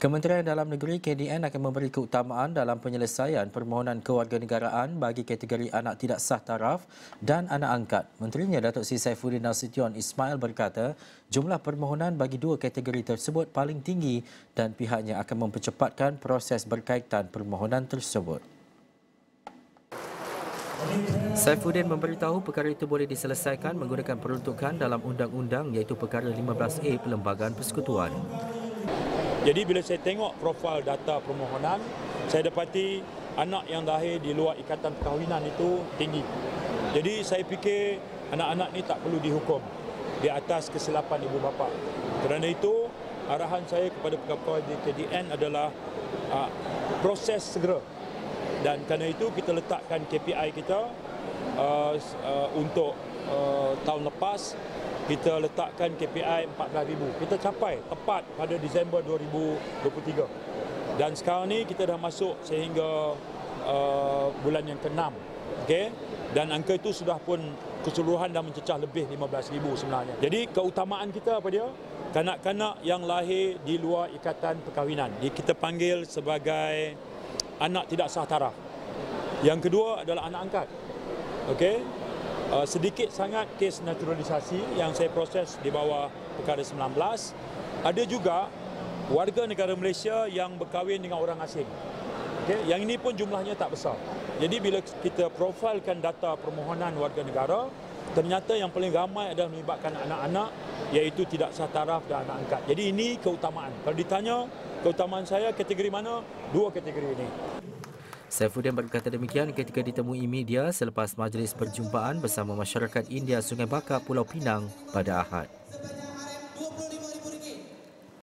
Kementerian Dalam Negeri KDN akan memberi keutamaan dalam penyelesaian permohonan kewarganegaraan bagi kategori anak tidak sah taraf dan anak angkat. Menterinya Datuk Seri Saifuddin Nasution Ismail berkata, jumlah permohonan bagi dua kategori tersebut paling tinggi dan pihaknya akan mempercepatkan proses berkaitan permohonan tersebut. Saifuddin memberitahu perkara itu boleh diselesaikan menggunakan peruntukan dalam undang-undang iaitu perkara 15A Perlembagaan Persekutuan. Jadi bila saya tengok profil data permohonan, saya dapati anak yang lahir di luar ikatan perkahwinan itu tinggi. Jadi saya fikir anak-anak ni tak perlu dihukum di atas kesilapan ibu bapa. Kerana itu arahan saya kepada pegawai di KDN adalah uh, proses segera. Dan kerana itu kita letakkan KPI kita uh, uh, untuk uh, tahun lepas kita letakkan KPI 14,000. Kita capai tepat pada Disember 2023. Dan sekarang ni kita dah masuk sehingga uh, bulan yang ke-6. Okay? Dan angka itu sudah pun keseluruhan dah mencecah lebih 15,000 sebenarnya. Jadi keutamaan kita apa dia? Kanak-kanak yang lahir di luar ikatan perkahwinan. Kita panggil sebagai anak tidak sah taraf. Yang kedua adalah anak angkat. Okey, Uh, sedikit sangat kes naturalisasi yang saya proses di bawah perkara 19. Ada juga warga negara Malaysia yang berkahwin dengan orang asing. Okay? Yang ini pun jumlahnya tak besar. Jadi bila kita profilkan data permohonan warga negara, ternyata yang paling ramai adalah melibatkan anak-anak iaitu tidak sah taraf dan anak angkat. Jadi ini keutamaan. Kalau ditanya keutamaan saya kategori mana? Dua kategori ini. Saifuddin berkata demikian ketika ditemui media selepas majlis perjumpaan bersama masyarakat India Sungai Bakar Pulau Pinang pada Ahad.